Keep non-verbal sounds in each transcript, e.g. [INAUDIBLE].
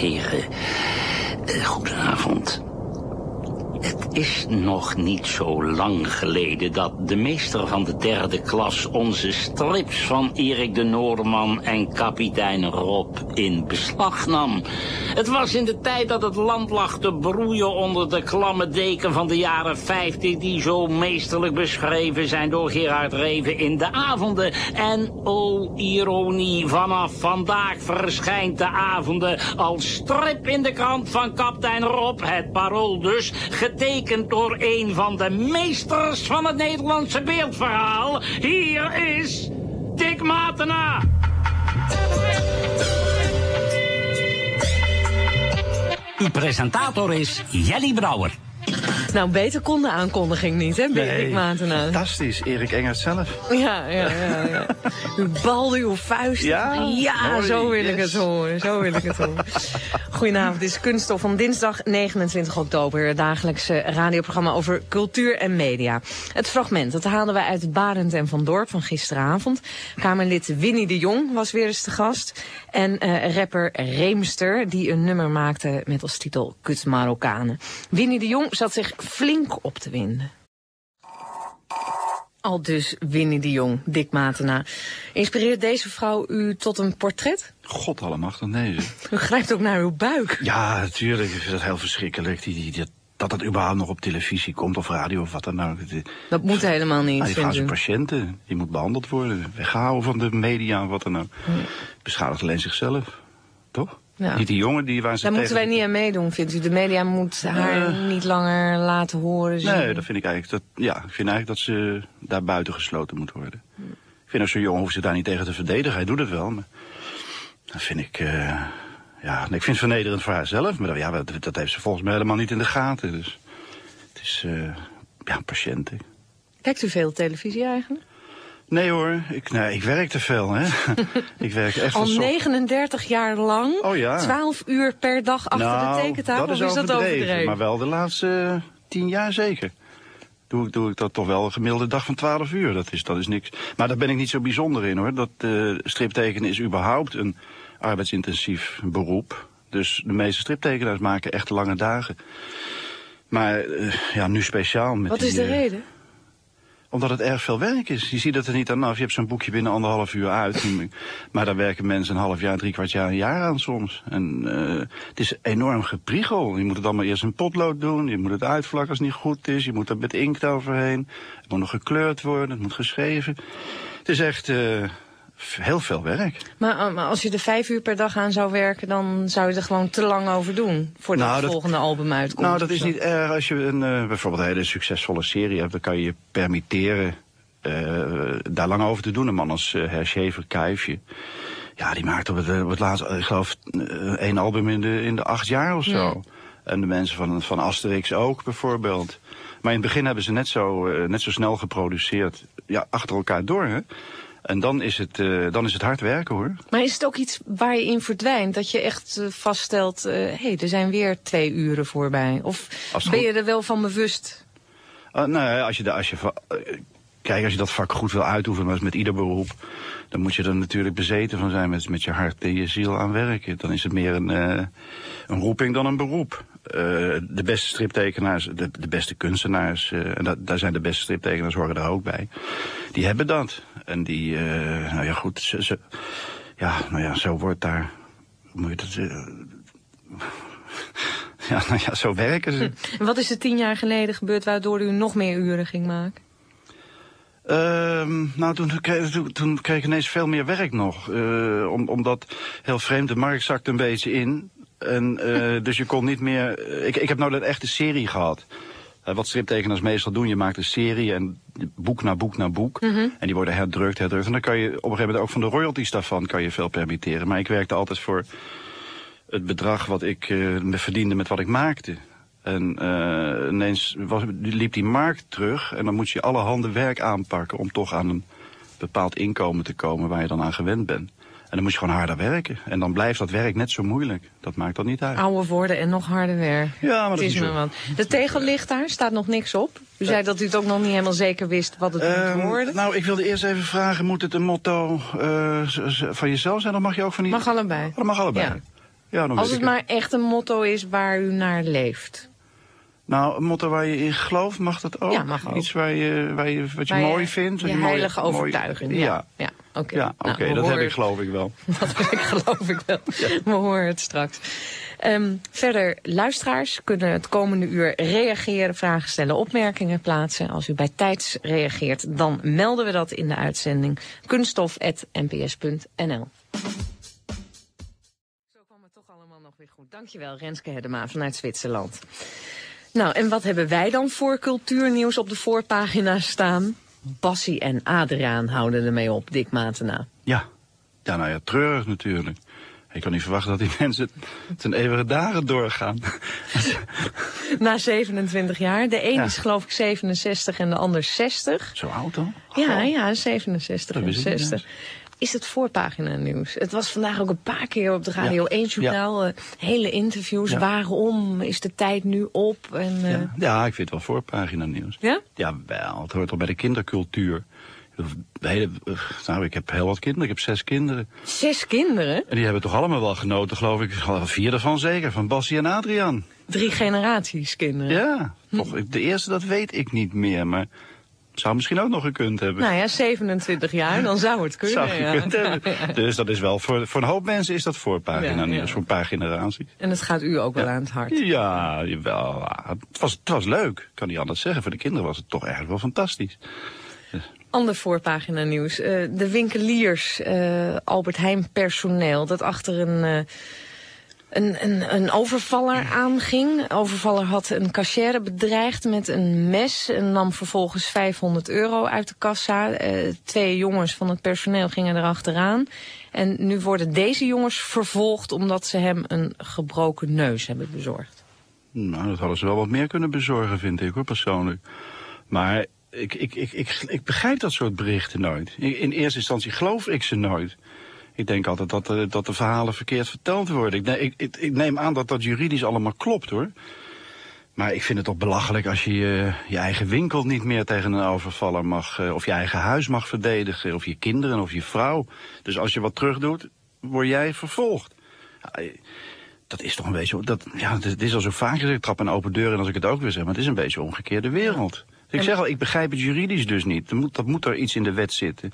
heren, eh, goedenavond. Het is nog niet zo lang geleden dat de meester van de derde klas onze strips van Erik de Noorman en kapitein Rob in beslag nam. Het was in de tijd dat het land lag te broeien onder de klamme deken van de jaren 50 die zo meesterlijk beschreven zijn door Gerard Reven in de avonden. En oh ironie, vanaf vandaag verschijnt de avonden als strip in de krant van kapitein Rob, het parool dus, getekend door een van de meesters van het Nederlandse beeldverhaal. Hier is Dick Matena. Uw presentator is Jelly Brouwer. [LAUGHS] Nou, beter kon de aankondiging niet, hè, Matena. fantastisch. Erik Engert zelf. Ja, ja, ja. ja. Uw bal, uw vuist. Ja? Mooi, zo wil ik het horen. Zo wil ik het horen. Goedenavond, dit is Kunststof van dinsdag 29 oktober. Het dagelijkse radioprogramma over cultuur en media. Het fragment, dat haalden wij uit Barend en Van Dorp van gisteravond. Kamerlid Winnie de Jong was weer eens te gast. En eh, rapper Reemster, die een nummer maakte met als titel Kut Marokkanen. Winnie de Jong zat zich flink op te winden. Al dus Winnie de Jong, Dick Matena. Inspireert deze vrouw u tot een portret? God allemachtig, nee. U grijpt ook naar uw buik. Ja, natuurlijk. Ik vind dat heel verschrikkelijk. Die, die, dat, dat het überhaupt nog op televisie komt of radio of wat dan ook. Dat moet helemaal niet, ah, die gaan u? patiënten. Die moet behandeld worden. Weggehouden van de media of wat dan ook. Beschadigt alleen zichzelf. Toch? Ja. Niet die jongen die waar ze Daar moeten wij niet aan meedoen, vindt u? De media moet haar Eh. niet langer laten horen. zien. Nee, dat vind ik eigenlijk. Dat, ja, ik vind eigenlijk dat ze daar buiten gesloten moet worden. Ik vind ook zo'n jongen hoeft ze daar niet tegen te verdedigen. Hij doet het wel, maar dat vind ik. eh, ja, ik vind het vernederend voor haarzelf. Maar dat, ja, dat, dat heeft ze volgens mij helemaal niet in de gaten. Dus het is. eh, ja, patiënten. Kijkt u veel televisie eigenlijk? Nee hoor, ik, nee, ik werk te veel, hè. [LAUGHS] ik werk echt Al van zo- 39 jaar lang, Oh ja. 12 uur per dag achter nou, de tekentafel, dat is, is dat overdreven? Maar wel de laatste eh, tien jaar zeker. Doe, ik- doe ik dat toch wel een gemiddelde dag van 12 uur. Dat is, dat is niks. Maar daar ben ik niet zo bijzonder in hoor. Dat eh, striptekenen is überhaupt een arbeidsintensief beroep. Dus de meeste striptekenaars maken echt lange dagen. Maar eh, ja, nu speciaal met Wat die, is de eh, reden? Omdat het erg veel werk is. Je ziet het er niet aan af. Je hebt zo'n boekje binnen anderhalf uur uit. maar daar werken mensen een half jaar, drie kwart jaar, een jaar aan soms. En eh, het is enorm gepriegel. Je moet het allemaal eerst in potlood doen. Je moet het uitvlakken als het niet goed is. Je moet er met inkt overheen. Het moet nog gekleurd worden. Het moet geschreven. Het is echt f- heel veel werk. Maar, eh, maar als je er vijf uur per dag aan zou werken, dan zou je er gewoon te lang over doen. Voordat Nou, het dat- volgende album uitkomt. Nou, dat is niet erg. Als je een, eh, bijvoorbeeld een hele succesvolle serie hebt, dan kan je je permitteren eh, daar lang over te doen. Een man als uh, Herschever Kuifje. Ja, die maakt op het, op het laatste, ik geloof, één album in de, in de acht jaar of zo. En de mensen van, van Asterix ook, bijvoorbeeld. Maar in het begin hebben ze net zo, net zo snel geproduceerd. Ja, achter elkaar door, hè. En dan is het, eh, dan is het hard werken, hoor. Maar is het ook iets waar je in verdwijnt? Dat je echt eh, vaststelt, hé, hey, er zijn weer twee uren voorbij. Of ben goed- je er wel van bewust? Uh, nee, als je, da- als je, eh, kijk, als je dat vak goed wil uitoefenen, maar dat is met ieder beroep, dan moet je er natuurlijk bezeten van zijn met, met je hart en je ziel aan werken. Dan is het meer een, eh, een roeping dan een beroep. Eh, de beste striptekenaars, de, de beste kunstenaars, eh, en dat, daar zijn de beste striptekenaars horen er ook bij. Die hebben dat. En die, eh, nou ja, goed, ze, ze- ja, nou ja, zo wordt daar, hoe moet je dat zeggen? [LAUGHS] Ja, nou ja, zo werken ze. En wat is er tien jaar geleden gebeurd waardoor u nog meer uren ging maken? Ehm, nou, toen kreeg, toen, toen kreeg ik ineens veel meer werk nog. Eh, om, omdat, heel vreemd, de markt zakte een beetje in. En, [LAUGHS] dus je kon niet meer... Ik, ik heb nou een echte serie gehad. Eh, wat striptekenaars meestal doen, je maakt een serie en boek na boek na boek. En die worden herdrukt, herdrukt. En dan kan je op een gegeven moment ook van de royalties daarvan kan je veel permitteren. Maar ik werkte altijd voor het bedrag wat ik eh, me verdiende met wat ik maakte. En eh, ineens was, liep die markt terug en dan moet je alle handen werk aanpakken om toch aan een bepaald inkomen te komen waar je dan aan gewend bent. En dan moet je gewoon harder werken. En dan blijft dat werk net zo moeilijk. Dat maakt dat niet uit. Ouder worden en nog harder werken. Ja, maar dat is me wat. De tegel ligt daar, staat nog niks op. U zei dat u het ook nog niet helemaal zeker wist wat het moet worden. nou, ik wilde eerst even vragen, moet het een motto eh, van jezelf zijn of mag je ook van die... Mag allebei. Oh, dat mag allebei. Ja. Ja, dan Als het maar echt een motto is waar u naar leeft. Nou, een motto waar je in gelooft, mag dat ook? Ja, mag ook. Iets waar je, waar je, wat je Waar mooi vindt? Je je heilige mooi- overtuiging. Ja, Ja, ja. oké. ja oké, Nou, dat heb ik geloof ik wel. [LAUGHS] Dat heb ik geloof ik wel. We horen het straks. Ehm, verder, luisteraars kunnen het komende uur reageren, vragen stellen, opmerkingen plaatsen. Als u bij tijds reageert, dan melden we dat in de uitzending kunststof.nps.nl. Zo kwam het toch allemaal nog weer goed. Dankjewel, Renske Hedema vanuit Zwitserland. Nou, en wat hebben wij dan voor cultuurnieuws op de voorpagina staan? Bassie en Adriaan houden ermee op, Dick Matena. Ja. ja, nou ja, treurig natuurlijk. Ik kan niet verwachten dat die [LAUGHS] mensen ten eeuwige dagen doorgaan. [LAUGHS] Na 27 jaar. De een Ja. is geloof ik 67 en de ander 60. Zo oud dan? Ja, Goh. ja, 67 Dat en wist ik niet 60. Is het voorpagina nieuws? Het was vandaag ook een paar keer op de Radio Ja. 1 journaal. eh, hele interviews. Waarom is de tijd nu op? En, eh, Ja. ja, ik vind het wel voorpagina nieuws. ja? Ja, wel. Het hoort al bij de kindercultuur. De hele, nou, ik heb heel wat kinderen. Ik heb zes kinderen. Zes kinderen? En die hebben toch allemaal wel genoten, geloof ik. Vier ervan zeker. Van Bassie en Adriaan. Drie generaties kinderen. Ja, toch, de eerste dat weet ik niet meer, maar zou misschien ook nog gekund hebben. Nou ja, 27 jaar, dan zou het kunnen. zou ja. hebben. [LAUGHS] Dus dat is wel, voor, voor een hoop mensen is dat voorpagina nieuws, voor een paar generaties. En het gaat u ook wel aan het hart. Ja, jawel. Het was, het was leuk, ik kan niet anders zeggen. Voor de kinderen was het toch eigenlijk wel fantastisch. Ander voorpagina nieuws. Eh, de winkeliers, eh, Albert Heijn personeel, dat achter een, eh, een, een, een overvaller aanging. Overvaller had een cashier bedreigd met een mes en nam vervolgens 500 euro uit de kassa. Eh, twee jongens van het personeel gingen erachteraan. En nu worden deze jongens vervolgd omdat ze hem een gebroken neus hebben bezorgd. Nou, dat hadden ze wel wat meer kunnen bezorgen, vind ik hoor, persoonlijk. Maar ik, ik, ik, ik, ik begrijp dat soort berichten nooit. In eerste instantie geloof ik ze nooit. Ik denk altijd dat, eh, dat de verhalen verkeerd verteld worden. Ik, ne- ik, ik, neem aan dat dat juridisch allemaal klopt hoor. Maar ik vind het toch belachelijk als je je, je eigen winkel niet meer tegen een overvaller mag... eh, of je eigen huis mag verdedigen, of je kinderen, of je vrouw. Dus als je wat terug doet, word jij vervolgd. Ja, eh, dat is toch een beetje... Dat, ja, het is al zo vaak gezegd, ik trap een open deur en als ik het ook weer zeg... maar het is een beetje een omgekeerde wereld. Ik zeg al, ik begrijp het juridisch dus niet. Er moet, dat moet er iets in de wet zitten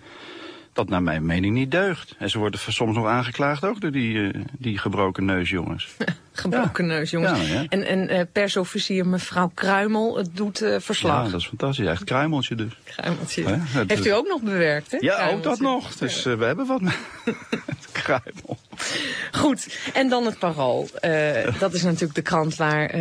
dat naar mijn mening niet deugt. En ze worden soms nog aangeklaagd ook door die, eh, die gebroken neusjongens. [LAUGHS] Gebroken neus, jongens. Ja, ja. En, en eh, persofficier mevrouw Kruimel het doet eh, verslag. Ja, dat is fantastisch. Echt kruimeltje dus. Kruimeltje. Het- Heeft u ook nog bewerkt, hè? Ja, ook dat nog. Dus we hebben wat [LAUGHS] kruimel. Goed, en dan het parool. Dat is natuurlijk de krant waar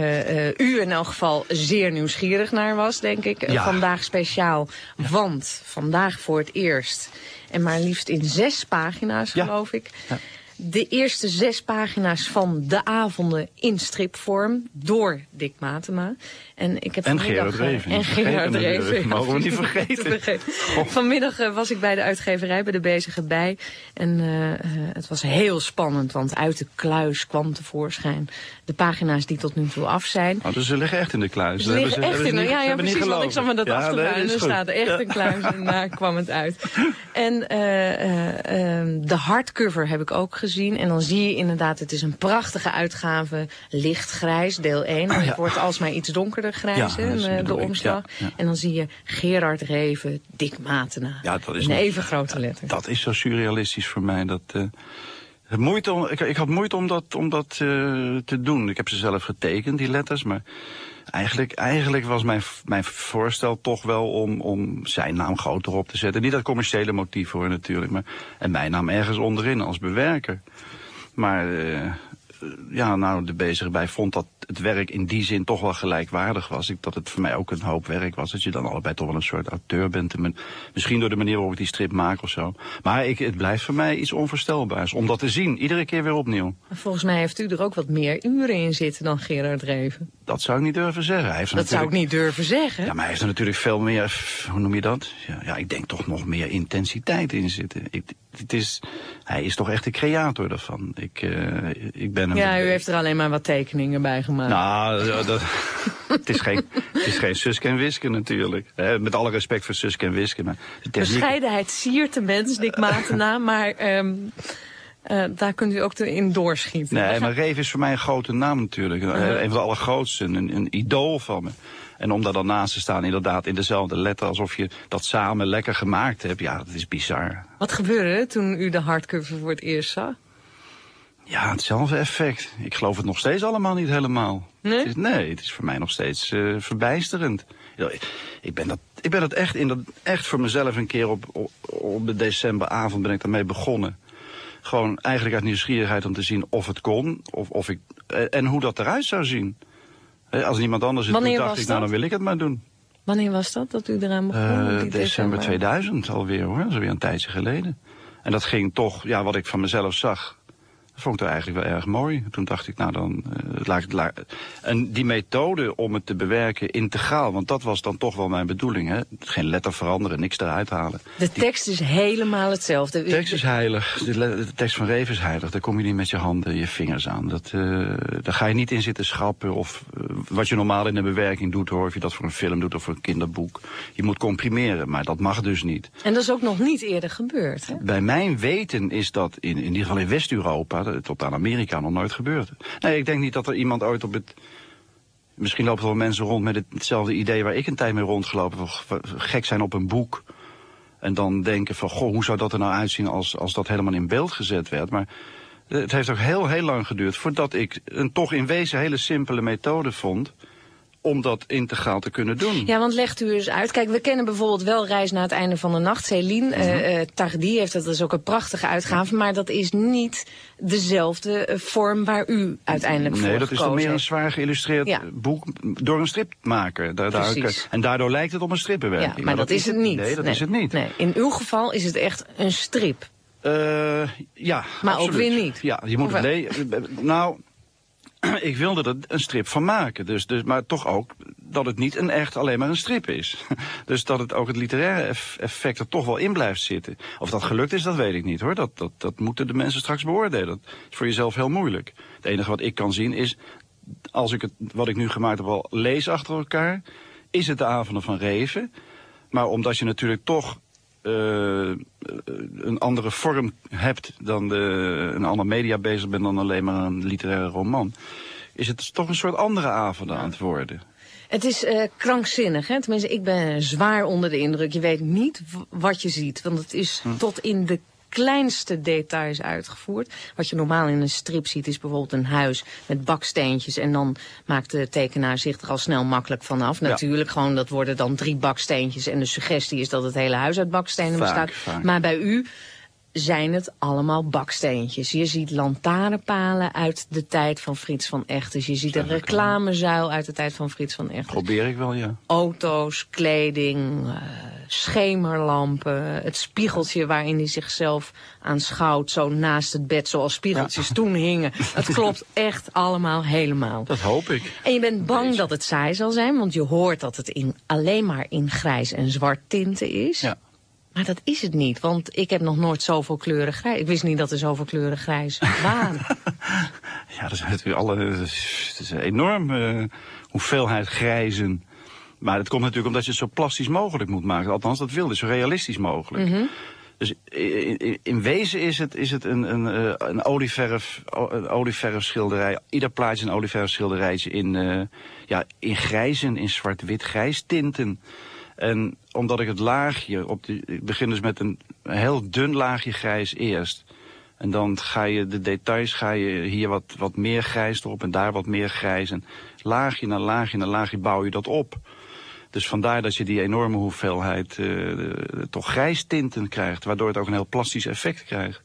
u in elk geval zeer nieuwsgierig naar was, denk ik. Vandaag speciaal, want vandaag voor het eerst... en maar liefst in zes pagina's, geloof ik... Ja. De eerste zes pagina's van de avonden in stripvorm door Dick Matema. En, ik heb En Gerard eh, Reven, En Gerard. Reven. ja, Mogen we niet vergeten. Vanmiddag eh, was ik bij de uitgeverij, bij de Bezige Bij. En eh, het was heel spannend, want uit de kluis kwam tevoorschijn de pagina's die tot nu toe af zijn. Oh, dus ze liggen echt in de kluis. Ze liggen echt in, de- ja, ja precies, want ik zat me dat gelogen. af te Ja, nee, En er staat echt een kluis en daar kwam het uit. [LAUGHS] En de hardcover heb ik ook gezien. En dan zie je inderdaad, het is een prachtige uitgave. Lichtgrijs, deel 1. Ah, ja. Het wordt alsmaar iets donkerder grijs, Ja, de omslag. Ja. En dan zie je Gerard Reven, Dick Matena. Ja, dat is in nog- even grote letters. Dat is zo surrealistisch voor mij. Dat, het moeite om, ik, ik had moeite om dat, om dat eh, te doen. Ik heb ze zelf getekend, die letters. Maar eigenlijk, eigenlijk was mijn, mijn voorstel toch wel om, om zijn naam groter op te zetten. Niet dat commerciële motief hoor natuurlijk. Maar, en mijn naam ergens onderin als bewerker. Maar eh, ja, nou, de bezige bij vond dat het werk in die zin toch wel gelijkwaardig was. Ik, dat het voor mij ook een hoop werk was. Dat je dan allebei toch wel een soort auteur bent. En men- misschien door de manier waarop ik die strip maak of zo. Maar ik, het blijft voor mij iets onvoorstelbaars. Om dat te zien, iedere keer weer opnieuw. Volgens mij heeft u er ook wat meer uren in zitten dan Gerard Reven. Dat zou ik niet durven zeggen. Hij heeft Dat zou ik niet durven zeggen. Ja, maar hij heeft er natuurlijk veel meer, hoe noem je dat? Ja, ja ik denk toch nog meer intensiteit in zitten. Ik, het is, hij is toch echt de creator daarvan. Ik, eh, ik ben Ja, u heeft er alleen maar wat tekeningen bij gemaakt. Nou, dat, [LAUGHS] het, is geen, het is geen Suske en Wiske natuurlijk. Met alle respect voor Suske en Wiske. Maar techniek, Bescheidenheid siert de mens, Dick Matena, [LAUGHS] maar ehm, Uh, daar kunt u ook in doorschieten. Nee, maar Reef is voor mij een grote naam natuurlijk. Uh -huh. Een van de allergrootste, een, een idool van me. En om daar dan naast te staan, inderdaad in dezelfde letter... alsof je dat samen lekker gemaakt hebt, ja, dat is bizar. Wat gebeurde toen u de hardcover voor het eerst zag? Ja, hetzelfde effect. Ik geloof het nog steeds allemaal niet helemaal. Nee? Het is, nee, het is voor mij nog steeds uh, verbijsterend. Ik ben, dat, ik ben dat echt, in dat, echt voor mezelf een keer op, op, op de decemberavond ben ik daarmee begonnen. Gewoon eigenlijk uit nieuwsgierigheid om te zien of het kon. Of, of ik, en hoe dat eruit zou zien. Als niemand anders het doet, dacht ik, nou dan wil ik het maar doen. Wanneer was dat, dat u eraan begon? Uh, december 2000 alweer hoor, dat is alweer een tijdje geleden. En dat ging toch, ja, wat ik van mezelf zag, dat vond ik eigenlijk wel erg mooi. Toen dacht ik, nou dan, uh, laat ik la En die methode om het te bewerken integraal, want dat was dan toch wel mijn bedoeling. Hè? Geen letter veranderen, niks eruit halen. De tekst is helemaal hetzelfde. De tekst is heilig. De, de, tekst van Reven is heilig. Daar kom je niet met je handen, je vingers aan. Dat, uh, daar ga je niet in zitten schrappen. Of uh, wat je normaal in een bewerking doet, hoor. Of je dat voor een film doet of voor een kinderboek. Je moet comprimeren, maar dat mag dus niet. En dat is ook nog niet eerder gebeurd, hè? Bij mijn weten is dat in, in ieder geval in West-Europa tot aan Amerika nog nooit gebeurd. Nee, ik denk niet dat er iemand ooit op het... Misschien lopen er wel mensen rond met hetzelfde idee waar ik een tijd mee rondgelopen. Gek zijn op een boek. En dan denken van, goh, hoe zou dat er nou uitzien als, als dat helemaal in beeld gezet werd. Maar het heeft ook heel, heel lang geduurd voordat ik een toch in wezen hele simpele methode vond om dat integraal te kunnen doen. Ja, want legt u eens uit. Kijk, we kennen bijvoorbeeld wel Reis naar het einde van de nacht. Céline, mm -hmm. uh, Tardy heeft dat, dat is ook een prachtige uitgave. Maar dat is niet dezelfde uh, vorm waar u uiteindelijk voor Nee, dat is dan meer een zwaar geïllustreerd ja. boek door een stripmaker. Da daar, en daardoor lijkt het op een strippenwerking. Ja, maar, maar dat, dat, is het niet. Nee, dat nee. is het niet. Nee. In uw geval is het echt een strip. Uh, ja, Maar absoluut. ook weer niet. Ja, je moet Hoewel... het... Nou, [CLEARS THROAT] ik wilde er een strip van maken. Dus, dus, maar toch ook dat het niet een echt alleen maar een strip is. [LAUGHS] Dus dat het ook het literaire effect er toch wel in blijft zitten. Of dat gelukt is, dat weet ik niet hoor. Dat, dat, dat moeten de mensen straks beoordelen. Dat is voor jezelf heel moeilijk. Het enige wat ik kan zien is, als ik het, wat ik nu gemaakt heb al lees achter elkaar, is het de avonden van Reven. Maar omdat je natuurlijk toch uh, een andere vorm hebt dan de, een ander media bezig bent dan alleen maar een literaire roman, is het toch een soort andere avond aan het worden. Het is uh, krankzinnig, hè? tenminste ik ben zwaar onder de indruk. Je weet niet wat je ziet, want het is hm. tot in de kleinste details uitgevoerd. Wat je normaal in een strip ziet is bijvoorbeeld een huis met baksteentjes. En dan maakt de tekenaar zich er al snel makkelijk vanaf. Ja. Natuurlijk, gewoon dat worden dan drie baksteentjes. En de suggestie is dat het hele huis uit bakstenen vaak, bestaat. Vaak. Maar bij u zijn het allemaal baksteentjes. Je ziet lantaarnpalen uit de tijd van Frits van Echters. Je ziet een reclamezuil uit de tijd van Frits van Echters. Probeer ik wel, ja. Auto's, kleding, uh, schemerlampen, het spiegeltje waarin hij zichzelf aanschouwt, zo naast het bed, zoals spiegeltjes ja. toen hingen. Het klopt [LAUGHS] echt allemaal helemaal. Dat hoop ik. En je bent bang dat het saai zal zijn, want je hoort dat het in, alleen maar in grijs en zwart tinten is. Ja. Maar dat is het niet, want ik heb nog nooit zoveel kleuren grijs. Ik wist niet dat er zoveel kleuren grijs waren. [LAUGHS] ja, dat is natuurlijk alle, het is een enorm uh, hoeveelheid grijzen. Maar het komt natuurlijk omdat je het zo plastisch mogelijk moet maken. Althans, dat wil, dus zo realistisch mogelijk. Mm -hmm. Dus in, wezen is het, is het een, een, een, olieverf, een olieverfschilderij. Ieder plaatje is een olieverfschilderijtje in, uh, ja, in grijzen, in zwart-wit grijs tinten. En omdat ik het laagje, op de, ik begin dus met een heel dun laagje grijs eerst. En dan ga je de details, ga je hier wat, wat meer grijs erop en daar wat meer grijs. En laagje na laagje na laagje bouw je dat op. Dus vandaar dat je die enorme hoeveelheid uh, toch grijstinten krijgt. Waardoor het ook een heel plastisch effect krijgt.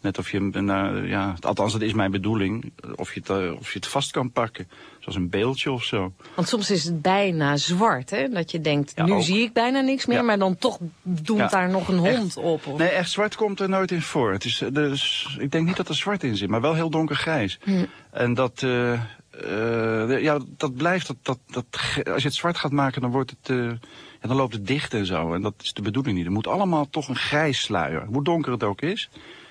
Net of je, nou, ja, althans dat is mijn bedoeling, of je, het, of je het vast kan pakken. Zoals een beeldje of zo. Want soms is het bijna zwart, hè? Dat je denkt, ja, nu ook. zie ik bijna niks meer, ja. maar dan toch doemt ja. daar nog een hond echt, op. Of... Nee, echt zwart komt er nooit in voor. Het is, dus, ik denk niet dat er zwart in zit, maar wel heel donkergrijs. Hm. En dat... Uh, uh, ja, dat blijft, dat, dat, dat, als je het zwart gaat maken, dan wordt het, uh, dan loopt het dicht en zo. En dat is de bedoeling niet. Er moet allemaal toch een grijs sluier. Hoe donker het ook is.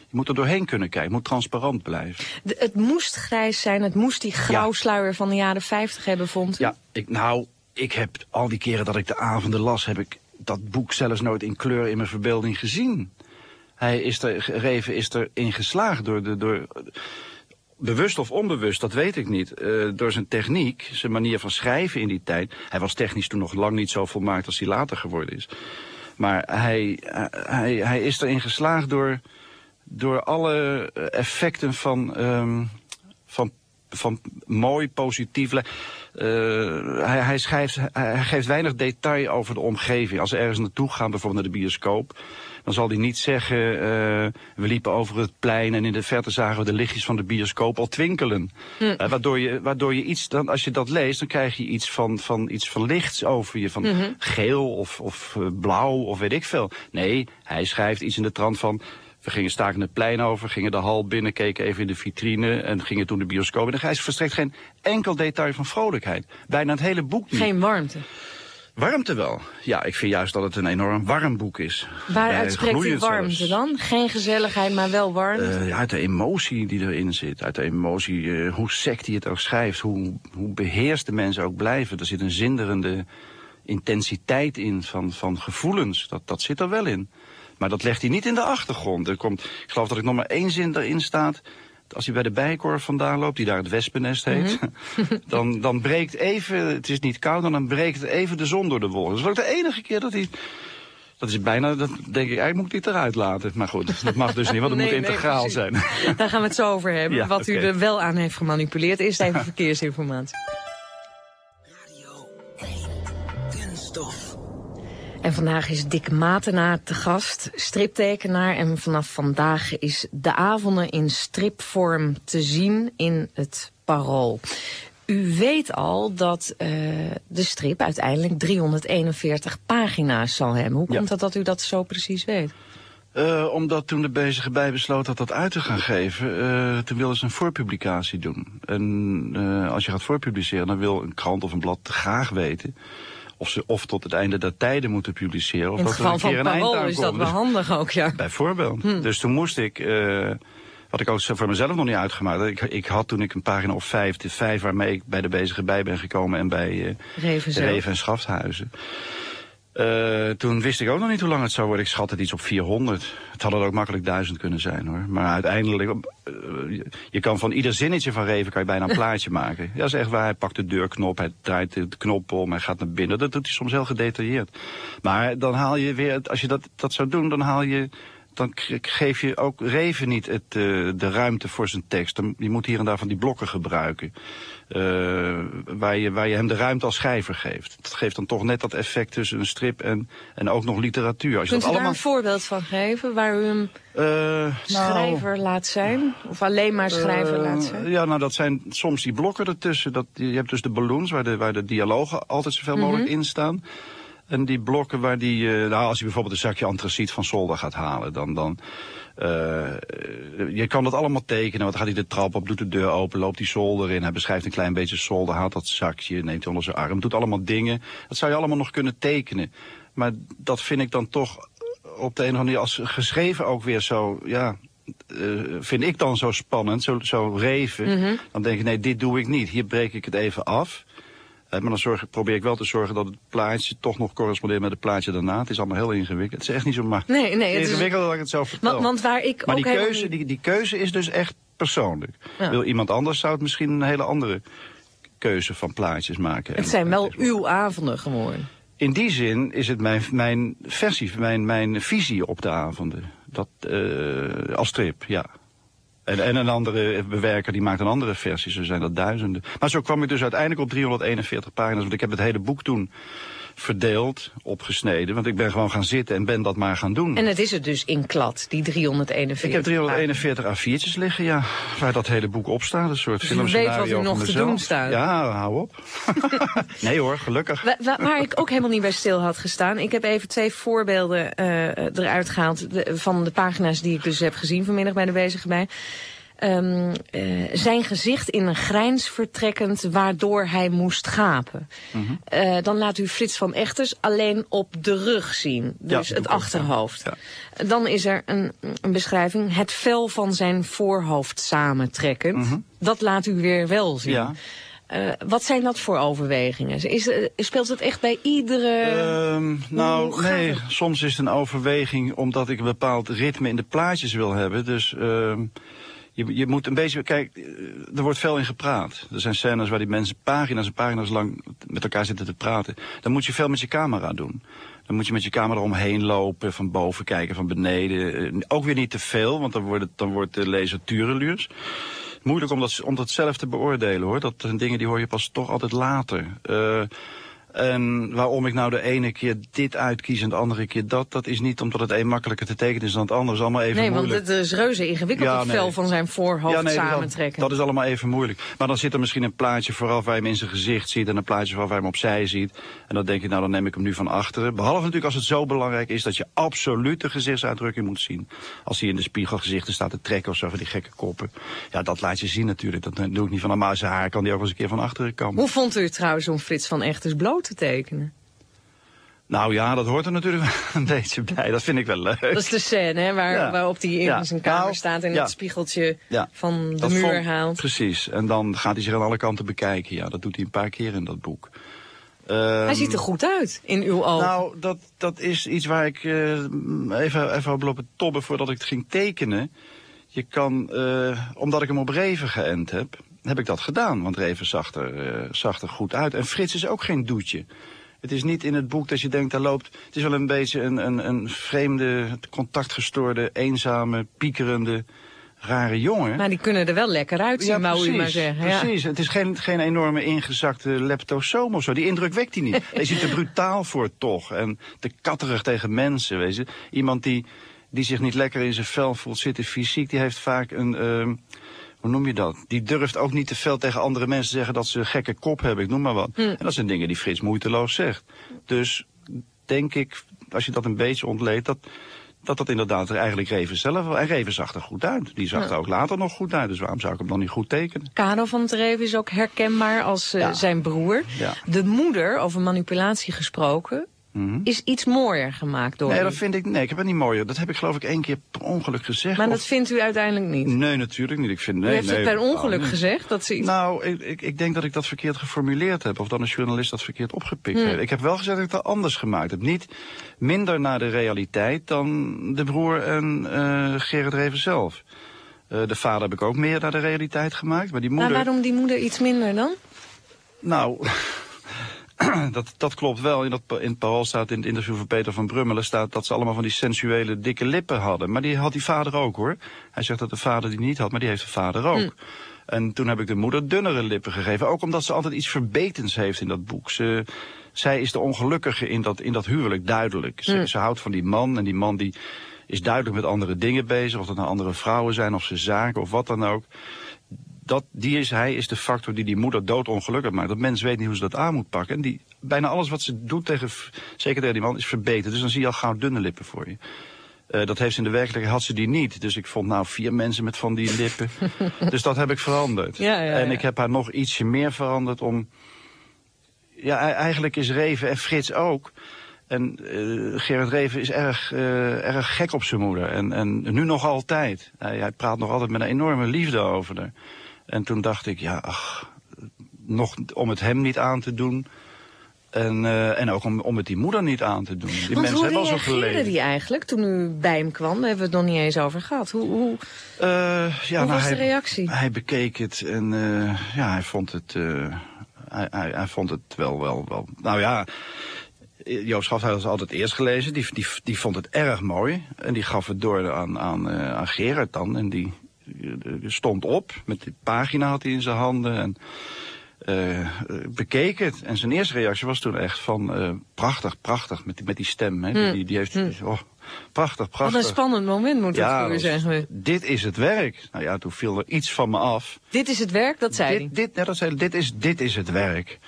Je moet er doorheen kunnen kijken. Het moet transparant blijven. De, het moest grijs zijn. Het moest die grauwsluier ja. van de jaren 50 hebben, vond? Ja, ik, nou, ik heb al die keren dat ik de avonden las, heb ik dat boek zelfs nooit in kleur in mijn verbeelding gezien. hij is er, Reven is erin geslaagd door, de, door bewust of onbewust, dat weet ik niet, uh, door zijn techniek, zijn manier van schrijven in die tijd. Hij was technisch toen nog lang niet zo volmaakt als hij later geworden is. Maar hij, hij, hij is erin geslaagd door, door alle effecten van, um, van, van mooi, positief. Uh, hij, hij, schrijft, hij geeft weinig detail over de omgeving. Als ze ergens naartoe gaan, bijvoorbeeld naar de bioscoop dan zal hij niet zeggen, uh, we liepen over het plein en in de verte zagen we de lichtjes van de bioscoop al twinkelen. Hm. Uh, waardoor, je, waardoor je iets, dan, als je dat leest, dan krijg je iets van, van, iets van lichts over je, van mm -hmm. geel of, of blauw of weet ik veel. Nee, hij schrijft iets in de trant van, we gingen staken het plein over, gingen de hal binnen, keken even in de vitrine en gingen toen de bioscoop. En dan hij verstrekt geen enkel detail van vrolijkheid. Bijna het hele boek niet. Geen warmte. Warmte wel. Ja, ik vind juist dat het een enorm warm boek is. Waaruit spreekt die warmte zelfs. dan? Geen gezelligheid, maar wel warmte? Uh, ja, uit de emotie die erin zit. Uit de emotie, uh, hoe sect hij het ook schrijft. Hoe, hoe beheerst de mensen ook blijven. Er zit een zinderende intensiteit in van, van gevoelens. Dat, dat zit er wel in. Maar dat legt hij niet in de achtergrond. Er komt, ik geloof dat er nog maar één zin erin staat als hij bij de bijenkorf vandaan loopt, die daar het wespennest heet, mm -hmm. [LAUGHS] dan, dan breekt even, het is niet koud, dan breekt even de zon door de wolken. Dat is ook de enige keer dat hij... Dat is bijna, dat denk ik, eigenlijk moet ik dit eruit laten. Maar goed, dat mag dus niet, want het nee, moet integraal nee, zijn. Daar gaan we het zo over hebben, ja, wat okay. u er wel aan heeft gemanipuleerd. Eerst even [LAUGHS] verkeersinformatie. Radio 1, Kunststof. En vandaag is Dick Matenaar te gast, striptekenaar. En vanaf vandaag is de avonden in stripvorm te zien in het Parool. U weet al dat uh, de strip uiteindelijk 341 pagina's zal hebben. Hoe komt ja. dat dat u dat zo precies weet? Uh, omdat toen de bezige bij besloot dat dat uit te gaan geven, uh, toen wilden ze een voorpublicatie doen. En als je gaat voorpubliceren, dan wil een krant of een blad graag weten of ze of tot het einde der tijden moeten publiceren. Of In het dat geval er een keer van een Parool is dat wel handig ook, ja. Bijvoorbeeld. Hm. Dus toen moest ik, uh, wat ik ook voor mezelf nog niet uitgemaakt. Ik, ik had toen ik een pagina of vijf, de vijf waarmee ik bij de bezige bij ben gekomen en bij uh, Reven, Reven en Schafthuizen. Uh, toen wist ik ook nog niet hoe lang het zou worden. Ik schat het iets op 400. Het had er ook makkelijk duizend kunnen zijn hoor. Maar uiteindelijk, uh, je kan van ieder zinnetje van Reven kan je bijna een [LAUGHS] plaatje maken. Ja, dat is echt waar. Hij pakt de deurknop, hij draait de knop om, hij gaat naar binnen. Dat doet hij soms heel gedetailleerd. Maar dan haal je weer, als je dat, dat zou doen, dan haal je dan geef je ook Reven niet het, uh, de ruimte voor zijn tekst. Je moet hier en daar van die blokken gebruiken. Uh, waar, je, waar je hem de ruimte als schrijver geeft. Dat geeft dan toch net dat effect tussen een strip en, en ook nog literatuur. Als Kunt je u dat daar allemaal... een voorbeeld van geven waar u hem uh, schrijver nou, laat zijn? Of alleen maar schrijver laat zijn? Ja, nou dat zijn soms die blokken ertussen. Dat, je hebt dus de balloons waar de, waar de dialogen altijd zoveel mm -hmm. mogelijk in staan. En die blokken waar die, uh, nou als je bijvoorbeeld een zakje antraciet van zolder gaat halen, dan, dan uh, je kan dat allemaal tekenen. Dan gaat hij de trap op, doet de deur open, loopt die zolder in. Hij beschrijft een klein beetje zolder, haalt dat zakje, neemt hij onder zijn arm, doet allemaal dingen. Dat zou je allemaal nog kunnen tekenen. Maar dat vind ik dan toch op de een of andere manier als geschreven ook weer zo, ja, uh, vind ik dan zo spannend, zo, zo reven. Mm -hmm. Dan denk ik, nee, dit doe ik niet. Hier breek ik het even af. Uh, maar dan zorg, probeer ik wel te zorgen dat het plaatje toch nog correspondeert met het plaatje daarna. Het is allemaal heel ingewikkeld. Het is echt niet zo makkelijk. Nee, nee. Het is ingewikkeld dat ik het zo vertel. Want, want waar ik maar ook die keuze, die, die keuze is dus echt persoonlijk. Ja. Wil iemand anders zou het misschien een hele andere keuze van plaatjes maken. Het zijn wel uw avonden geworden. In die zin is het mijn, mijn versie, mijn, mijn visie op de avonden. Dat, uh, als strip, ja. En, en een andere bewerker die maakt een andere versie. Zo zijn dat duizenden. Maar zo kwam ik dus uiteindelijk op 341 pagina's. Want ik heb het hele boek toen verdeeld, opgesneden. Want ik ben gewoon gaan zitten en ben dat maar gaan doen. En het is het dus in klad, die 341 Ik heb 341 A4'tjes liggen, ja. Waar dat hele boek op staat. Een soort dus filmscenario weet wat u nog te doen staat. Ja, hou op. [LAUGHS] nee hoor, gelukkig. Waar, ik ook helemaal niet bij stil had gestaan. Ik heb even twee voorbeelden uh, eruit gehaald de, van de pagina's die ik dus heb gezien vanmiddag bij de bezige bij. Um, uh, zijn gezicht in een grijns vertrekkend, waardoor hij moest gapen. Mm -hmm. uh, dan laat u Frits van Echters alleen op de rug zien, dus ja, het achterhoofd. Ja. Dan is er een, een, beschrijving, het vel van zijn voorhoofd samentrekkend. Mm -hmm. Dat laat u weer wel zien. Ja. Uh, wat zijn dat voor overwegingen? Is, uh, speelt het echt bij iedere... Uh, nou, nee, het? soms is het een overweging omdat ik een bepaald ritme in de plaatjes wil hebben. Dus ehm, je, je moet een beetje... Kijk, eh, er wordt veel in gepraat. Er zijn scènes waar die mensen pagina's en pagina's lang met elkaar zitten te praten. Dan moet je veel met je camera doen. Dan moet je met je camera omheen lopen, van boven kijken, van beneden. Ook weer niet te veel, want dan wordt, het, dan wordt de lezer tureluurs moeilijk om dat, om dat zelf te beoordelen hoor. Dat zijn dingen die hoor je pas toch altijd later. Uh, en waarom ik nou de ene keer dit uitkies en de andere keer dat, dat is niet omdat het een makkelijker te tekenen is dan het andere. is allemaal even nee, moeilijk. Nee, want het is reuze ingewikkeld, ja, het vel van zijn voorhoofd ja, nee, samentrekken. Dat, dat, is allemaal even moeilijk. Maar dan zit er misschien een plaatje vooraf waar je hem in zijn gezicht ziet en een plaatje vooraf waar je hem opzij ziet. En dan denk je, nou dan neem ik hem nu van achteren. Behalve natuurlijk als het zo belangrijk is dat je absoluut de gezichtsuitdrukking moet zien. Als hij in de spiegel gezichten staat te trekken of zo van die gekke koppen. Ja, dat laat je zien natuurlijk. Dat doe ik niet van, maar zijn haar kan die ook eens een keer van achteren komen. Hoe vond u het trouwens om Frits van Echters bloot te tekenen? Nou ja, dat hoort er natuurlijk een beetje bij. Dat vind ik wel leuk. Dat is de scène hè, waar, ja. waarop hij in ja. zijn kamer nou, staat en ja. het spiegeltje van de dat muur vond, haalt. Precies. En dan gaat hij zich aan alle kanten bekijken. Ja, dat doet hij een paar keer in dat boek. Um, hij ziet er goed uit in uw ogen. Nou, dat, dat is iets waar ik uh, even, even op lopen tobben voordat ik het ging tekenen. Je kan, uh, omdat ik hem op Reven geënt heb, heb ik dat gedaan. Want Reven zag er, uh, zag er goed uit. En Frits is ook geen doetje. Het is niet in het boek dat je denkt, daar loopt... Het is wel een beetje een, een, een vreemde, contactgestoorde, eenzame, piekerende, rare jongen. Maar die kunnen er wel lekker uitzien, ja, u maar zeggen. Precies, het is geen, geen enorme ingezakte leptosoom of zo. Die indruk wekt hij niet. [LAUGHS] hij ziet er brutaal voor toch en te katterig tegen mensen, weet je. Iemand die, die zich niet lekker in zijn vel voelt zitten fysiek, die heeft vaak een... Uh, hoe noem je dat? Die durft ook niet te veel tegen andere mensen zeggen dat ze een gekke kop hebben, ik noem maar wat. Hm. En dat zijn dingen die Frits moeiteloos zegt. Dus denk ik, als je dat een beetje ontleedt, dat dat dat inderdaad eigenlijk Reven zelf wel. En Reven zag er goed uit. Die zag Ja. er ook later nog goed uit. Dus waarom zou ik hem dan niet goed tekenen? Kano van het Reven is ook herkenbaar als eh, Ja. zijn broer. Ja. De moeder, over manipulatie gesproken, Mhm. is iets mooier gemaakt door Nee, dat vind ik. Nee, ik heb het niet mooier. Dat heb ik geloof ik één keer per ongeluk gezegd. Maar Of- dat vindt u uiteindelijk niet. Nee, natuurlijk niet. Ik vind, nee, u heeft nee, het per ongeluk gezegd dat ze iets... Nou, ik, ik, ik denk dat ik dat verkeerd geformuleerd heb. Of dan een journalist dat verkeerd opgepikt Hmm. heeft. Ik heb wel gezegd dat ik dat anders gemaakt heb. Niet minder naar de realiteit dan de broer en eh Gerard Reven zelf. Eh, de vader heb ik ook meer naar de realiteit gemaakt. Maar die maar moeder... waarom die moeder iets minder dan? Nou, [LAUGHS] [CLEARS THROAT] dat, dat klopt wel. In, dat, in het parool staat in het interview van Peter van Brummelen... staat dat ze allemaal van die sensuele dikke lippen hadden. Maar die had die vader ook, hoor. Hij zegt dat de vader die niet had, maar die heeft de vader ook. Hm. En toen heb ik de moeder dunnere lippen gegeven. Ook omdat ze altijd iets verbetends heeft in dat boek. Ze, zij is de ongelukkige in dat, in dat huwelijk, duidelijk. Ze, Hm. ze houdt van die man en die man die is duidelijk met andere dingen bezig. Of dat nou andere vrouwen zijn of ze zaken of wat dan ook dat, die is, hij is de factor die die moeder doodongelukkig maakt. Dat mens weet niet hoe ze dat aan moet pakken. En die, bijna alles wat ze doet, tegen, zeker tegen die man, is verbeterd. Dus dan zie je al gauw dunne lippen voor je. Eh, dat heeft ze in de werkelijkheid, had ze die niet. Dus ik vond nou vier mensen met van die lippen. [LAUGHS] dus dat heb ik veranderd. Ja, ja, En ik heb haar nog ietsje meer veranderd om... Ja, e- eigenlijk is Reven en Frits ook... En eh Gerard Reven is erg, eh, erg gek op zijn moeder. En, en nu nog altijd. Hij, hij praat nog altijd met een enorme liefde over haar. En toen dacht ik, ja, ach, nog om het hem niet aan te doen. En, eh, en ook om, om het die moeder niet aan te doen. Die Want mensen hebben al zo geleden. die eigenlijk toen u bij hem kwam? Daar hebben we het nog niet eens over gehad. Hoe, hoe, Eh, ja, hoe nou, was de reactie? hij bekeek het en eh, ja, hij vond het, hij, hij, hij vond het wel, wel, wel. Nou ja, Joost Schafhuis had altijd eerst gelezen. Die, die, die vond het erg mooi. En die gaf het door aan, aan, aan Gerard dan. En die stond op. Met die pagina had hij in zijn handen. En eh, eh, bekeek het. En zijn eerste reactie was toen echt van... eh, prachtig, prachtig. Met die, met die stem. Hè. Hmm. Die, die heeft... Hmm. Oh, prachtig, Wat prachtig. een spannend moment moet het Ja, voor u dat- zijn geweest. dit is het werk. Nou ja, toen viel er iets van me af. Dit is het werk, dat zei hij. Dit, dit, net als hij, dit, is, dit is het werk.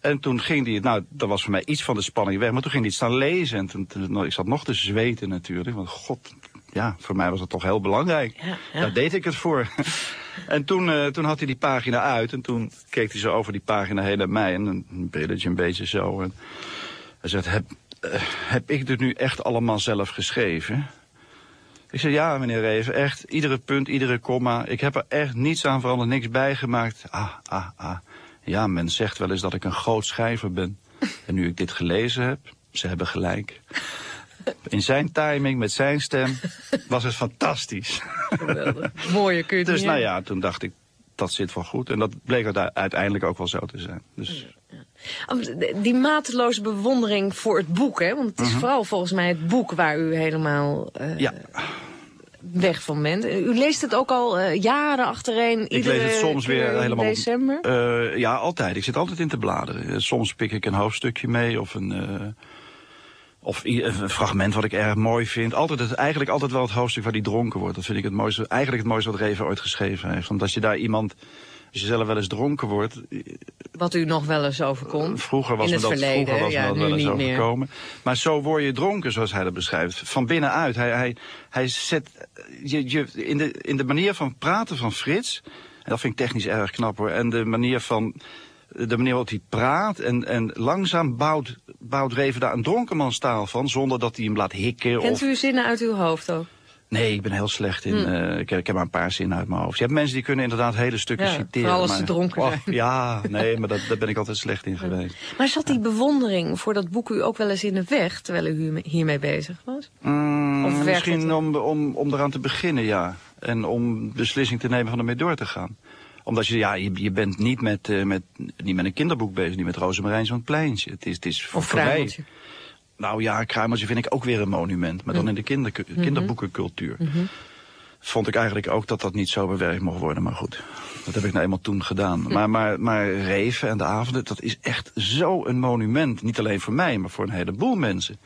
En toen ging hij, nou, dat was voor mij iets van de spanning weg. Maar toen ging hij het staan lezen. En toen, toen- nou, ik zat nog te zweten natuurlijk. Want god, ja, voor mij was het toch heel belangrijk. Ja, ja. Daar deed ik het voor. [LAUGHS] en toen, eh, toen had hij die pagina uit. En toen keek hij zo over die pagina heen naar mij. En een brilletje een beetje zo. En hij zegt, heb, eh, heb ik dit nu echt allemaal zelf geschreven? Ik zei, ja, meneer Reven, echt, iedere punt, iedere komma. Ik heb er echt niets aan veranderd, niks bijgemaakt. Ah, ah, ah. Ja, men zegt wel eens dat ik een groot schrijver ben. En nu ik dit gelezen heb, ze hebben gelijk. In zijn timing, met zijn stem, [LAUGHS] was het fantastisch. Mooie kun je het Dus nou ja, toen dacht ik, dat zit wel goed. En dat bleek uite- uiteindelijk ook wel zo te zijn. Dus Die mateloze bewondering voor het boek, hè? Want het is vooral volgens mij het boek waar u helemaal eh, Mhm. ja, weg van bent. U leest het ook al eh, jaren achtereen, ik iedere lees het soms weer in helemaal... december? Eh, ja, altijd. Ik zit altijd in te bladeren. Soms pik ik een hoofdstukje mee of een... of een fragment wat ik erg mooi vind. Altijd het, eigenlijk altijd wel het hoofdstuk waar die dronken wordt. Dat vind ik het mooiste, eigenlijk het mooiste wat Reven ooit geschreven heeft. Want als je daar iemand, als je zelf wel eens dronken wordt, Wat u nog wel eens overkomt. Vroeger was me het dat verleden, vroeger was me dat wel eens meer. overkomen. Maar zo word je dronken, zoals hij dat beschrijft. Van binnenuit. Hij, hij, hij zet je, je, in, de, in de manier van praten van Frits. En dat vind ik technisch erg knap hoor. En de manier van. De manier waarop hij praat en, en langzaam bouwt, bouwt Reven daar een dronkenmanstaal van, zonder dat hij hem laat hikken. Kent of... u zinnen uit uw hoofd ook? Nee, ik ben heel slecht in. eh, ik, heb- ik heb maar een paar zinnen uit mijn hoofd. Je hebt mensen die kunnen inderdaad hele stukken Ja, citeren. vooral als ze dronken. Ja, nee, maar dat, daar ben ik altijd slecht in geweest. Maar zat die bewondering voor dat boek u ook wel eens in de weg, terwijl u hiermee- bezig was? Mm, Of misschien om, om, om eraan te beginnen, ja. En om beslissing te nemen van ermee door te gaan. Omdat je, ja, je, je bent niet met, eh, met, niet met een kinderboek bezig, niet met Rozemarijn zo'n pleintje. Het is, het is voor, Of? Nou ja, Kruimeltje vind ik ook weer een monument. Maar dan in de kinder, Mhm. kinderboekencultuur. Vond ik eigenlijk ook dat dat niet zo bewerkt mocht worden. Maar goed, dat heb ik nou eenmaal toen gedaan. Maar, maar, maar Reven en de avonden, dat is echt zo een monument. Niet alleen voor mij, maar voor een heleboel mensen.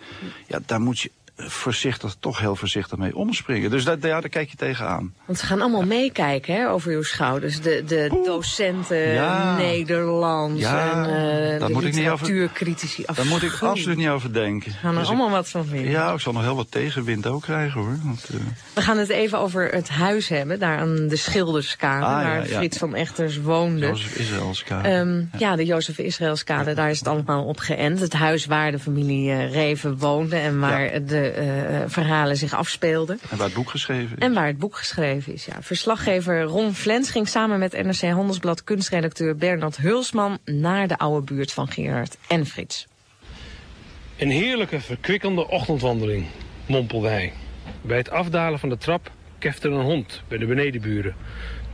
Ja, daar moet je voorzichtig, toch heel voorzichtig mee omspringen. Dus dat, ja, daar kijk je tegenaan. Want ze gaan allemaal meekijken hè, over uw schouders. De, de docenten Ja. Nederlands Ja, en eh daar de moet ik niet over- literatuurcritici. Daar moet ik absoluut niet over denken. Gaan er Dus ik- allemaal wat van vinden. ja, ik zal nog heel wat tegenwind ook krijgen hoor. Want, eh, We gaan het even over het huis hebben, daar aan de Schilderskade, Ah, waar. Frits van Echters woonde. Jozef Israëlska. Ehm, ja, de Jozef Israëlskade, daar is het allemaal op geënt. Het huis waar de familie eh, Reven woonde en waar de eh, verhalen zich afspeelden. En waar het boek geschreven is. En waar het boek geschreven is, ja. Verslaggever Ron Flens ging samen met NRC Handelsblad kunstredacteur Bernard Hulsman naar de oude buurt van Gerard en Frits. Een heerlijke, verkwikkende ochtendwandeling, mompelde hij. Bij het afdalen van de trap kefte een hond bij de benedenburen.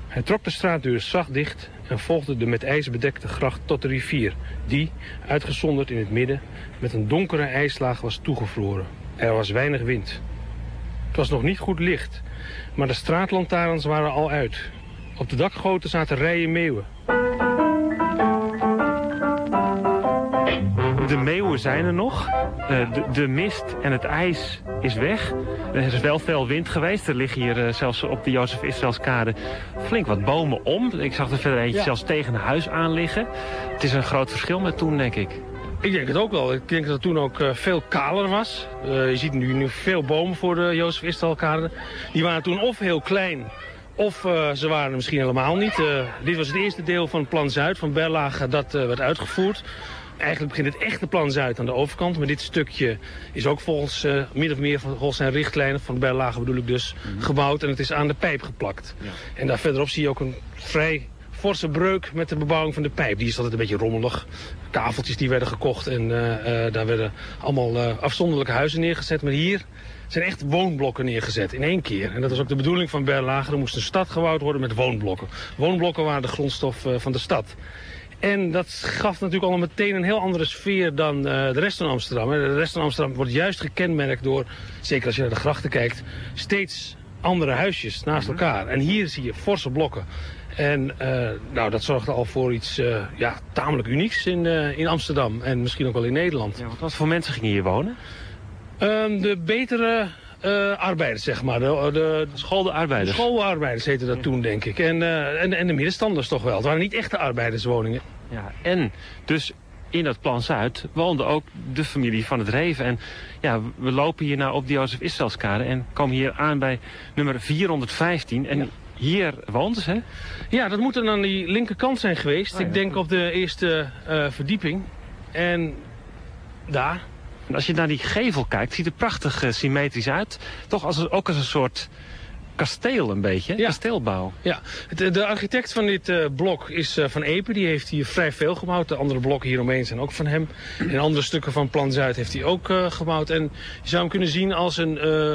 Hij trok de straatdeur zacht dicht en volgde de met ijs bedekte gracht tot de rivier, die, uitgezonderd in het midden, met een donkere ijslaag was toegevroren. Er was weinig wind. Het was nog niet goed licht, maar de straatlantaarns waren al uit. Op de dakgoten zaten rijen meeuwen. De meeuwen zijn er nog. Eh, de, de mist en het ijs is weg. Er is wel veel wind geweest. Er liggen hier eh, zelfs op de Jozef Israëlskade flink wat bomen om. Ik zag er verder eentje Ja. zelfs tegen een huis aan liggen. Het is een groot verschil met toen, denk ik. Ik denk het ook wel. Ik denk dat het toen ook eh, veel kaler was. Eh, je ziet nu, nu veel bomen voor de Jozef Istalkade. Die waren toen of heel klein, of eh, ze waren er misschien helemaal niet. Dit was het eerste deel van het plan Zuid van Berlage dat werd uitgevoerd. Eigenlijk begint het echte plan Zuid aan de overkant. Maar dit stukje is ook volgens, min of meer volgens zijn richtlijnen van Berlage bedoel ik dus, gebouwd. En het is aan de pijp geplakt. En daar verderop zie je ook een vrij forse breuk met de bebouwing van de pijp. Die is altijd een beetje rommelig. Kaveltjes die werden gekocht en eh, eh, daar werden allemaal eh, afzonderlijke huizen neergezet. Maar hier zijn echt woonblokken neergezet in één keer. En dat was ook de bedoeling van Berlage. Er moest een stad gebouwd worden met woonblokken. Woonblokken waren de grondstof van de stad. En dat gaf natuurlijk al meteen een heel andere sfeer dan de rest van Amsterdam. De rest van Amsterdam wordt juist gekenmerkt door, zeker als je naar de grachten kijkt, steeds andere huisjes naast elkaar. En hier zie je forse blokken. En eh, nou, dat zorgde al voor iets eh, ja, tamelijk unieks in, eh, in Amsterdam en misschien ook wel in Nederland. Ja, wat, voor mensen gingen hier wonen? Ehm, de betere arbeiders, zeg maar. De, de, Schoolde arbeiders. de schoolarbeiders heette dat toen, denk ik. En, en, en de middenstanders toch wel. Het waren niet echte arbeiderswoningen. Ja, en dus in dat plan Zuid woonde ook de familie van het Reven. En ja, we lopen hier nou op de Jozef Israëlskade en komen hier aan bij nummer 415. En hier ze, hè? Ja, dat moet dan aan die linkerkant zijn geweest. Oh ja. Ik denk op de eerste eh, verdieping. En daar. En als je naar die gevel kijkt, ziet het prachtig eh, symmetrisch uit. Toch als, ook als een soort kasteel een beetje, Ja. kasteelbouw. Ja, het- de architect van dit eh, blok is eh, Van Epe. Die heeft hier vrij veel gebouwd. De andere blokken hieromheen zijn ook van hem. En andere stukken van Plan Zuid heeft hij ook eh, gebouwd. En je zou hem kunnen zien als een eh,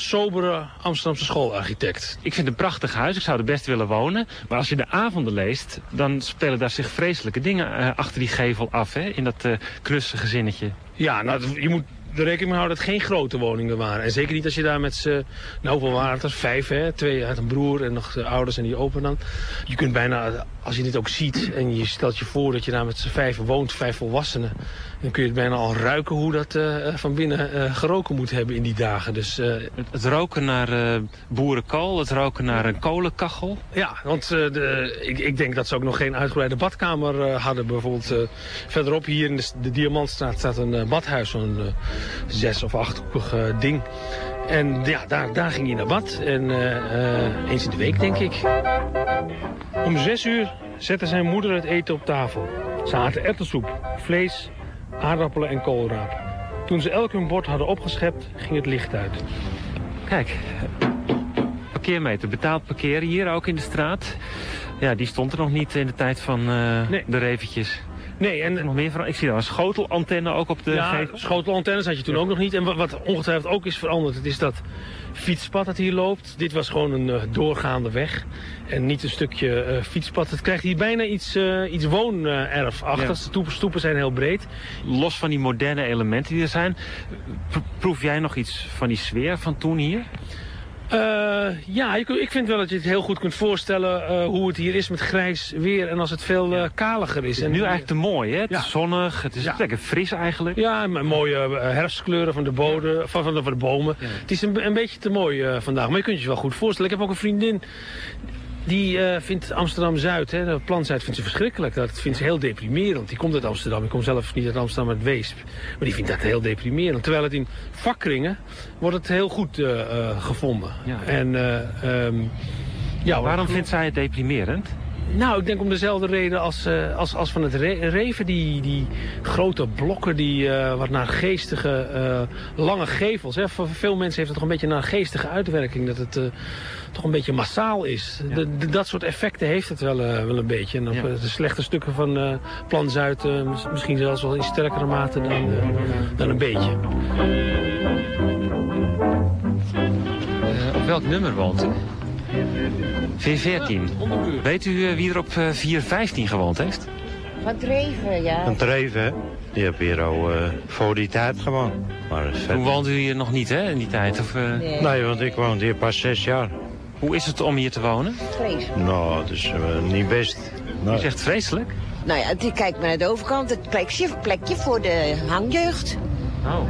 sobere Amsterdamse schoolarchitect. Ik vind het een prachtig huis, ik zou er best willen wonen. Maar als je de avonden leest, dan spelen daar zich vreselijke dingen eh, achter die gevel af, hè? In dat eh knusse gezinnetje. Ja, nou, je moet er rekening mee houden dat het geen grote woningen waren. En zeker niet als je daar met z'n, nou hoeveel waren het er? Vijf hè? Twee uit een broer en nog de ouders en die open dan. Je kunt bijna, als je dit ook ziet en je stelt je voor dat je daar met z'n vijf woont, vijf volwassenen. Dan kun je het bijna al ruiken hoe dat eh, van binnen eh, geroken moet hebben in die dagen. Dus eh, Het, het roken naar eh, boerenkool, het roken naar een kolenkachel. ja, want eh, de, ik, ik denk dat ze ook nog geen uitgebreide badkamer eh, hadden. Bijvoorbeeld eh, verderop hier in de, de Diamantstraat staat een eh, badhuis, zo'n eh, zes of achthoekig eh, ding. En ja, daar, daar ging hij naar bad. En eh, eh, eens in de week, denk ik. Om zes uur zette zijn moeder het eten op tafel. Ze aten erwtensoep, vlees, aardappelen en koolraap. Toen ze elk hun bord hadden opgeschept, ging het licht uit. Kijk, parkeermeter, betaald parkeren hier ook in de straat. Ja, die stond er nog niet in de tijd van eh, Nee. de reventjes. Nee, en nog meer van, ik zie daar een schotelantenne ook op de ja, gevel. schotelantennes had je toen ook nog niet. En wat, wat ongetwijfeld ook is veranderd, het is dat fietspad dat hier loopt. Dit was gewoon een eh, doorgaande weg en niet een stukje eh, fietspad. Het krijgt hier bijna iets, eh iets woonerf achter. Ja. De stoepen, stoepen zijn heel breed. Los van die moderne elementen die er zijn, pro- proef jij nog iets van die sfeer van toen hier? Eh, ja, ik, ik vind wel dat je het heel goed kunt voorstellen eh, hoe het hier is met grijs weer en als het veel eh, kaliger is. En nu eigenlijk te mooi, hè? Het Ja. is zonnig, het is Ja. lekker fris eigenlijk. Ja, en mooie herfstkleuren van de, bodem, van, van, de, van de bomen. Het is een, een beetje te mooi vandaag, maar je kunt je wel goed voorstellen. Ik heb ook een vriendin die eh, vindt Amsterdam-Zuid, hè, de plan Zuid vindt ze verschrikkelijk. Dat vindt ze heel deprimerend. Die komt uit Amsterdam, ik kom zelf niet uit Amsterdam, uit Weesp. Maar die vindt dat heel deprimerend. Terwijl het in vakkringen wordt het heel goed eh, eh, gevonden. Ja. En, eh, ehm, ja, Waarom vindt zij het deprimerend? Nou, ik denk om dezelfde reden als, eh, als, als van het re- Reven. Die, die grote blokken, die eh, wat naar geestige, eh, lange gevels. Hè. Voor veel mensen heeft het toch een beetje een geestige uitwerking. Dat het toch een beetje massaal is. De- de- dat soort effecten heeft het wel, wel een beetje. En op Ja. de slechte stukken van Plan Zuid mis- misschien zelfs wel in sterkere mate dan, dan een beetje. Op welk nummer u? 414. Weet u eh, wie er op eh, 415 gewoond heeft? Wat dreven, ja. Een Treven, hè? Die heb hier al eh, voor die tijd gewoon. Maar Toen woonde u hier nog niet, hè, in die tijd? Of, eh, Nee, Nee, want ik woon hier pas zes jaar. Hoe is het om hier te wonen? vreselijk. Nou, dat is eh, niet best. U Nee. zegt vreselijk. Nou ja, die kijkt maar naar de overkant. Het plekje, plekje voor de hangjeugd. Oh.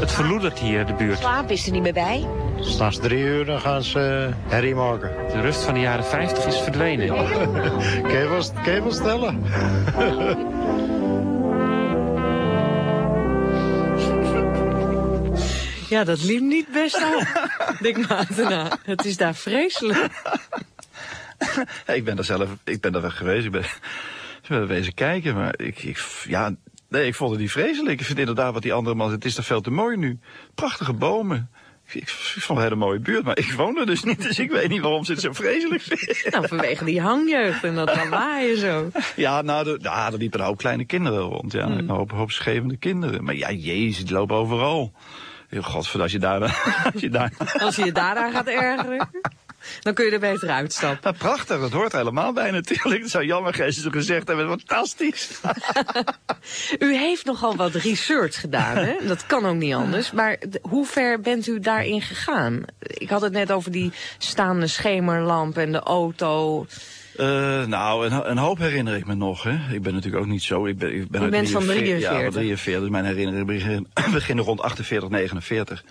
Het verloedert hier de buurt. Slaap is er niet meer bij. S'nachts drie uur dan gaan ze herrie maken. De rust van de jaren 50 is verdwenen. [LAUGHS] Kun je wel, kun je wel stellen? [LAUGHS] Ja, dat liep niet best aan. [LAUGHS] Na. Het is daar vreselijk. ik ben daar zelf, ik ben daar wel geweest. Ik ben, ik ben er wezen kijken, maar ik, ik, ja, nee, ik vond het niet vreselijk. Ik vind inderdaad wat die andere man zei, het is daar veel te mooi nu. Prachtige bomen. Ik, vond het een hele mooie buurt, maar ik woon er dus niet, dus ik weet niet waarom ze het zo vreselijk vinden. Nou, vanwege die hangjeugd en dat lawaaien zo. Ja, nou, er, ja, er liepen een hoop kleine kinderen rond. Ja, een hoop, hoop schevende kinderen. Maar ja, jezus, die lopen overal. Godverdomme, als je daar, [LAUGHS] als je daar, Als je je daaraan gaat ergeren, dan kun je er beter uitstappen. nou, prachtig, dat hoort helemaal bij natuurlijk. Het zou jammer ze gezegd hebben, fantastisch. [LAUGHS] U heeft nogal wat research gedaan, hè? Dat kan ook niet anders. Maar hoe ver bent u daarin gegaan? Ik had het net over die staande schemerlamp en de auto. Eh, nou, een, een hoop herinner ik me nog. Hè. Ik ben natuurlijk ook niet zo. Ik ben, ik ben bent van 43, 43. Ja, van 43. Dus mijn herinneringen beginnen, [CLEARS THROAT] beginnen rond 48, 49.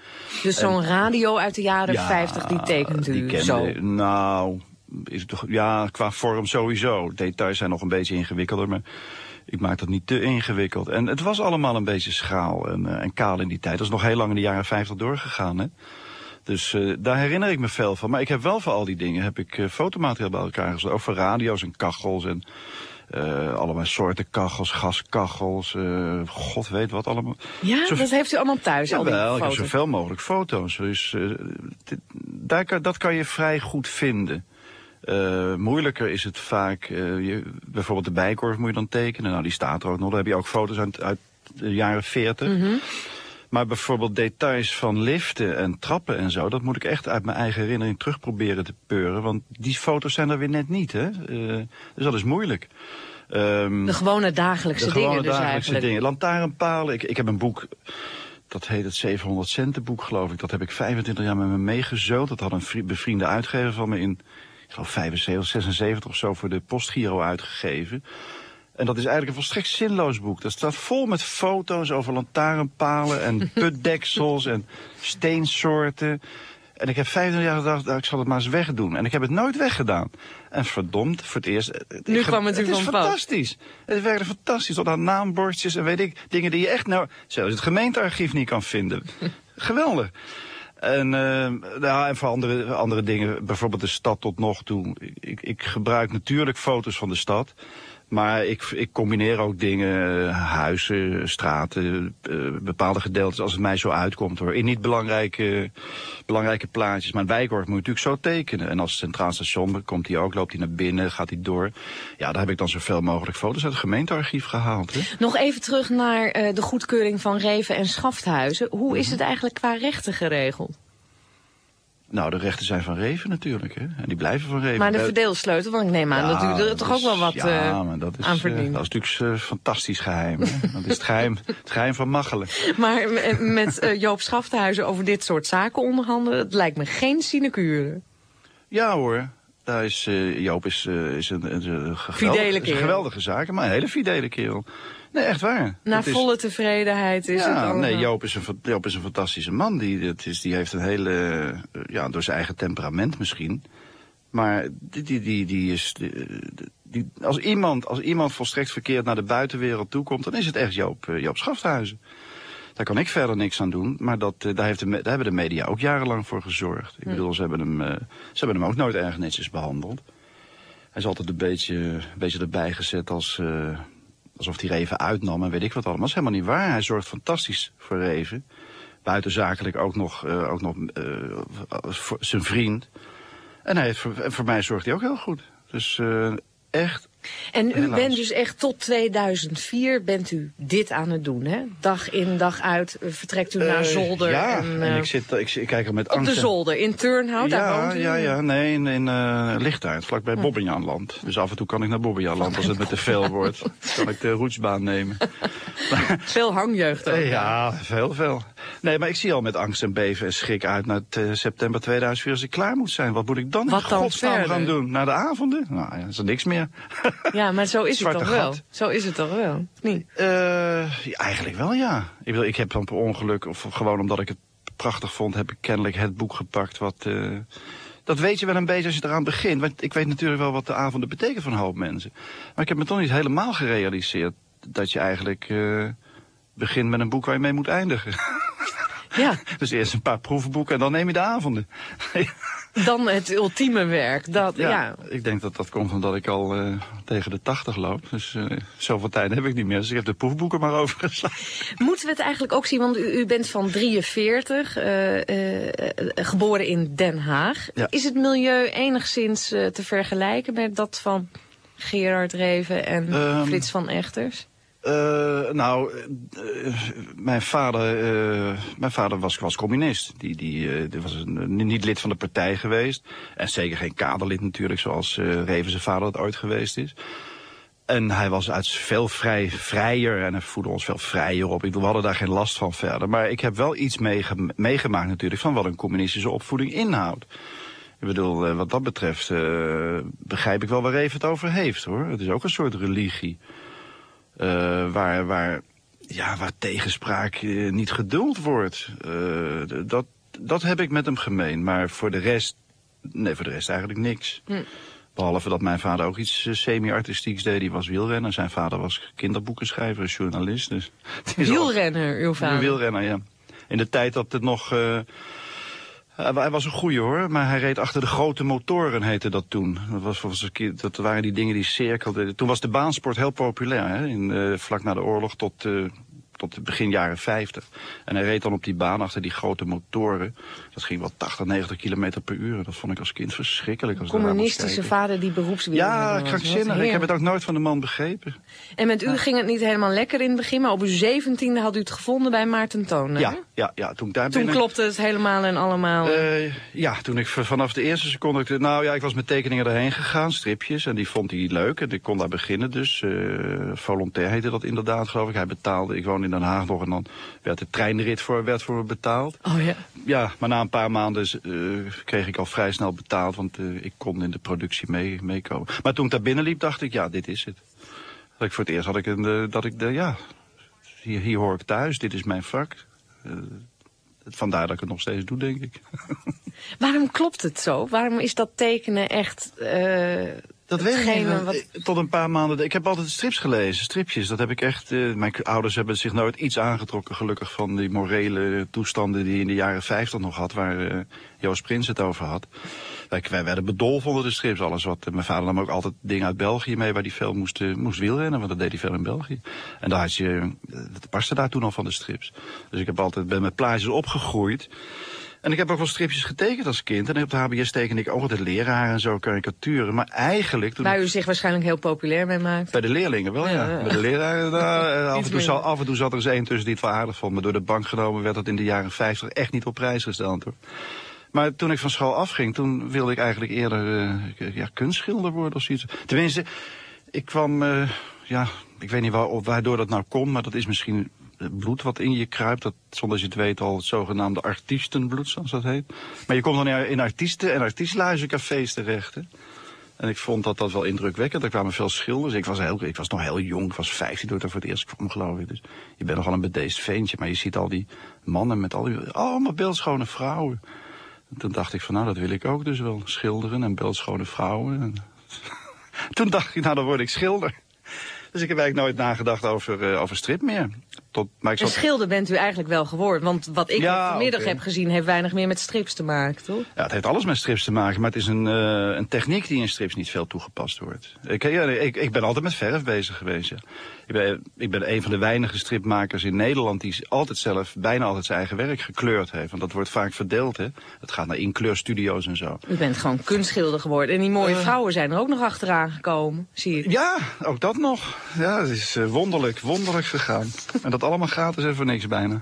Dus zo'n radio uit de jaren Ja, 50, die tekent u zo. Nou, is het toch, ja, qua vorm sowieso. Details zijn nog een beetje ingewikkelder, maar ik maak dat niet te ingewikkeld. En het was allemaal een beetje schaal en, eh, en kaal in die tijd. Dat is nog heel lang in de jaren 50 doorgegaan, hè. Dus eh, daar herinner ik me veel van. Maar ik heb wel voor al die dingen heb ik, eh, fotomateriaal bij elkaar gezet. Ook voor radio's en kachels en, Eh, allemaal soorten kachels, gaskachels, god weet wat allemaal. Ja, Zo- dat heeft u allemaal thuis, al die Jawel, ik heb zoveel mogelijk foto's. Dus dit- daar kan, dat kan je vrij goed vinden. Moeilijker is het vaak, je, bijvoorbeeld de bijkorf moet je dan tekenen. Nou, die staat er ook nog. Heb je ook foto's uit, uit de jaren 40. Mhm. Maar bijvoorbeeld details van liften en trappen en zo... dat moet ik echt uit mijn eigen herinnering terug proberen te peuren. Want die foto's zijn er weer net niet, hè. Eh, dus dat is moeilijk. Ehm, De gewone dagelijkse de gewone dingen dus dagelijkse eigenlijk. dingen. Lantaarnpalen. Ik, ik heb een boek, dat heet het 700 centen boek geloof ik. Dat heb ik 25 jaar met me meegezeuld. Dat had een vri- bevriende uitgever van me in, ik geloof 75, 76 of zo voor de Postgiro uitgegeven. En dat is eigenlijk een volstrekt zinloos boek. Dat staat vol met foto's over lantaarnpalen en [LAUGHS] putdeksels en steensoorten. En ik heb 25 jaar gedacht, nou, ik zal het maar eens wegdoen. En ik heb het nooit weggedaan. En verdomd, voor het eerst... het- Nu ik- kwam het u Het is van pas. fantastisch. Het werkte fantastisch. Tot aan naambordjes en weet ik. Dingen die je echt nou... Zelfs het gemeentearchief niet kan vinden. [LAUGHS] Geweldig. En, eh, nou, en voor andere, andere dingen, bijvoorbeeld de stad tot nog toe. Ik, ik gebruik natuurlijk foto's van de stad. Maar ik, ik combineer ook dingen, eh, huizen, straten, eh, bepaalde gedeeltes, als het mij zo uitkomt hoor. In niet belangrijke, belangrijke plaatjes. Maar een wijkhoort moet je natuurlijk zo tekenen. En als het centraal station komt hij ook, loopt hij naar binnen, gaat hij door. Ja, daar heb ik dan zoveel mogelijk foto's uit het gemeentearchief gehaald. Hè. Nog even terug naar eh, de goedkeuring van Reven en Schafthuizen. Hoe Mhm. is het eigenlijk qua rechten geregeld? Nou, de rechten zijn van Reven natuurlijk. Hè. En die blijven van Reven. Maar de verdeelsleutel, want ik neem aan dat u er toch ook wel wat ja, eh, maar dat is, aan eh, verdient. dat is natuurlijk eh, fantastisch geheim. hè. dat is het geheim, [LAUGHS] het geheim van Machelen. Maar met Joop Schafthuizen over dit soort zaken onderhandelen, dat lijkt me geen sinecure. Ja hoor. Daar is, eh, Joop is, eh, is een, een, geweldige, is een geweldige zaak, maar een hele fidele kerel. Nee, echt waar. Na Dat is- volle tevredenheid is ja, het allemaal. nee, Joop is, een, Joop is een fantastische man. Die, dat is, die heeft een hele, eh, ja, door zijn eigen temperament misschien. Maar die, die, die, die is, die, die- als, iemand, als iemand volstrekt verkeerd naar de buitenwereld toe komt, dan is het echt Joop, Joop Schafthuizen. Daar kan ik verder niks aan doen, maar dat, eh, daar, heeft de, daar hebben de media ook jarenlang voor gezorgd. Ik bedoel, ze hebben, hem, eh, ze hebben hem ook nooit erg netjes behandeld. Hij is altijd een beetje, een beetje erbij gezet als, eh, alsof hij Reven uitnam en weet ik wat allemaal. Dat is helemaal niet waar. Hij zorgt fantastisch voor Reven. Buitenzakelijk ook nog, ook nog voor zijn vriend. En hij heeft, voor, voor mij zorgt hij ook heel goed. Dus echt En u Helaas. bent dus echt tot 2004 bent u dit aan het doen, hè? Dag in, dag uit eh, vertrekt u naar Eh, Zolder. Ja, en, en, eh, ik, zit, ik, kijk er met op angst de en- Zolder, in Turnhout, daar ja, woont u. ja, ja, nee, in, in uh, Lichtuit, vlakbij Bobbejaanland. Dus af en toe kan ik naar Bobbejaanland als het met te veel wordt. kan ik de roetsbaan nemen. [LAUGHS] Veel hangjeugd ook. Ja, veel, veel. Nee, maar ik zie al met angst en beven en schrik uit naar het, september 2004 als ik klaar moet zijn. Wat moet ik dan Wat in godsnaam gaan doen? Naar de avonden? Nou ja, is er niks meer. Ja, maar zo is het toch wel? Zo is het toch wel? Niet? Eh, ja, eigenlijk wel, ja. Ik, bedoel, ik heb dan per ongeluk, of gewoon omdat ik het prachtig vond, heb ik kennelijk het boek gepakt wat... eh, dat weet je wel een beetje als je eraan begint. Want ik weet natuurlijk wel wat de avonden betekent voor een hoop mensen. Maar ik heb me toch niet helemaal gerealiseerd dat je eigenlijk eh, begint met een boek waar je mee moet eindigen. Ja, [LAUGHS] dus eerst een paar proefboeken en dan neem je de avonden. [LAUGHS] dan het ultieme werk. Dat, ja. Ja, ik denk dat dat komt omdat ik al eh, tegen de 80 loop. Dus eh, zoveel tijd heb ik niet meer. Dus ik heb de proefboeken maar [LAUGHS] overgeslagen. Moeten we het eigenlijk ook zien, want u, u bent van 43, eh, geboren in Den Haag. Ja. Is het milieu enigszins te vergelijken met dat van Gerard Reven en Ehm, Frits van Echters? Eh, nou, eh, mijn vader, eh, mijn vader was, was communist. Die, die, die was een, niet lid van de partij geweest. En zeker geen kaderlid natuurlijk, zoals Reven zijn vader dat ooit geweest is. En hij was uit veel vrij, vrijer en hij voedde ons veel vrijer op. Ik We hadden daar geen last van verder. Maar ik heb wel iets meege- meegemaakt natuurlijk van wat een communistische opvoeding inhoudt. Ik bedoel, wat dat betreft begrijp ik wel waar Reven het over heeft hoor. Het is ook een soort religie. Eh, waar, waar, ja, waar tegenspraak eh, niet geduld wordt. Eh, dat, dat heb ik met hem gemeen. Maar voor de rest, nee, voor de rest eigenlijk niks. Behalve dat mijn vader ook iets semi-artistieks deed. Die was wielrenner. Zijn vader was kinderboekenschrijver, journalist. Dus [LAUGHS] al- Wielrenner, uw een vader. wielrenner, ja. In de tijd dat het nog... Hij hij was een goeie hoor, maar hij reed achter de grote motoren, heette dat toen. Dat, was, volgens een keer- dat waren die dingen die cirkelden. Toen was de baansport heel populair, hè? In, eh, vlak na de oorlog tot, eh, tot begin jaren 50. En hij reed dan op die baan achter die grote motoren. Dat ging wel 80, 90 kilometer per uur. Dat vond ik als kind verschrikkelijk. Als Communistische vader die beroepswielrenner Ja, krankzinnig. Ik heb het ook nooit van de man begrepen. En met u ging het niet helemaal lekker in het begin, maar op uw zeventiende had u het gevonden bij Maarten Toon. hè? Ja, ja, ja, toen ik daar Toen binnen... klopte het helemaal en allemaal. Eh, ja, toen ik vanaf de eerste seconde... ik- Nou ja, ik was met tekeningen erheen gegaan, stripjes. En die vond hij leuk. En ik kon daar beginnen dus. eh volontair heette dat inderdaad, geloof ik. Hij betaalde. Ik woonde in Den Haag nog en dan werd de treinrit voor, werd voor me betaald. oh ja. Ja, maar na een paar maanden eh, kreeg ik al vrij snel betaald. Want ik kon in de productie mee, meekomen. Maar toen ik daar binnenliep, dacht ik, ja, dit is het. Dat ik voor het eerst had ik een... dat ik de, ja, hier, hier hoor ik thuis. Dit is mijn vak. Eh, vandaar dat ik het nog steeds doe, denk ik. [LAUGHS] Waarom klopt het zo? Waarom is dat tekenen echt... eh, Dat weet ik hetgene niet. wat- Eh, Tot een paar maanden. Ik heb altijd strips gelezen, stripjes. Dat heb ik echt. eh, mijn ouders hebben zich nooit iets aangetrokken, gelukkig, van die morele toestanden die in de jaren 50 nog had, waar eh, Joost Prins het over had. Wij, wij werden bedolven onder de strips. Alles wat. mijn vader nam ook altijd dingen uit België mee waar hij veel moest, moest wielrennen, want dat deed hij veel in België. En daar had je. Dat paste daar toen al van de strips. Dus ik heb altijd ben met plaatjes opgegroeid. En ik heb ook wel stripjes getekend als kind. En op de HBS tekende ik ook altijd leraren en zo, karikaturen. Maar eigenlijk... Toen waar u zich waarschijnlijk heel populair mee maakt. bij de leerlingen wel, ja. Ja, ja. Bij de leraren, nou, eh, [LAUGHS] af, en toe minder. af en toe zat er eens één tussen die het wel aardig vond. Maar door de bank genomen werd dat in de jaren 50 echt niet op prijs gesteld, hoor. Maar toen ik van school afging, toen wilde ik eigenlijk eerder eh, ja, kunstschilder worden of zoiets. Tenminste, ik kwam, eh, ja, ik weet niet waar, of waardoor dat nou komt, maar dat is misschien bloed wat in je kruipt. Dat, zonder dat je het weet al het zogenaamde artiestenbloed, zoals dat heet. Maar je komt dan in artiesten- en artiestluizencafés terecht. En ik vond dat dat wel indrukwekkend. Er kwamen veel schilders. Ik was, heel, ik was nog heel jong. Ik was 15 toen ik daar voor het eerst kwam, geloof ik. Dus je bent nogal een bedeesd ventje. Maar je ziet al die mannen met al die... Allemaal beeldschone vrouwen. En toen dacht ik van, nou, dat wil ik ook dus wel. Schilderen en beeldschone vrouwen. En [LAUGHS] toen dacht ik, nou, dan word ik schilder. Dus ik heb eigenlijk nooit nagedacht over, eh, over strip meer. Tot, maar ik Een schilder bent u eigenlijk wel geworden. Want wat ik Ja, vanmiddag heb gezien heeft weinig meer met strips te maken, toch? Ja, het heeft alles met strips te maken, maar het is een, eh, een techniek die in strips niet veel toegepast wordt. Ik, ja, ik, ik ben altijd met verf bezig geweest. Ja. Ik, ben, ik ben een van de weinige stripmakers in Nederland die altijd zelf, bijna altijd zijn eigen werk gekleurd heeft. Want dat wordt vaak verdeeld, hè. Het gaat naar inkleurstudio's en zo. U bent gewoon kunstschilder geworden. En die mooie vrouwen zijn er ook nog achteraan gekomen, zie ik. Ja, ook dat nog. Ja, het is eh, wonderlijk, wonderlijk gegaan. En dat allemaal gratis en voor niks bijna.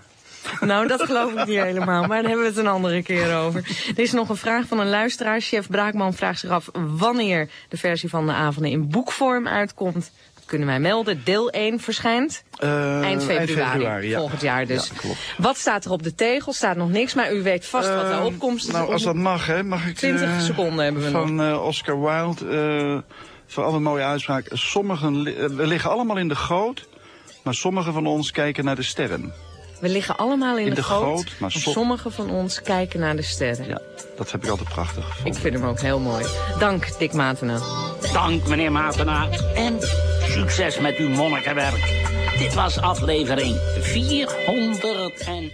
Nou, dat geloof ik niet helemaal, maar daar hebben we het een andere keer over. Er is nog een vraag van een luisteraar. Chef Braakman vraagt zich af wanneer de versie van de avonden in boekvorm uitkomt. Dat kunnen wij melden. Deel 1 verschijnt Eh, eind februari, ja. volgend jaar dus. Ja. Wat staat er op de tegel? Staat nog niks, maar u weet vast wat Eh, daarop komt. Nou, als dat mag, hè, mag ik... 20 eh, seconden hebben we nog. Van eh, Oscar Wilde, voor alle mooie uitspraak. Sommigen, liggen allemaal in de goot, maar sommigen van ons kijken naar de sterren. We liggen allemaal in, in de, de goot, goot, maar som- sommigen van ons kijken naar de sterren. Ja, dat heb ik altijd prachtig gevonden. Ik vind hem ook heel mooi. Dank, Dick Matena. Dank, meneer Matena. En succes met uw monnikenwerk. Dit was aflevering 400 en...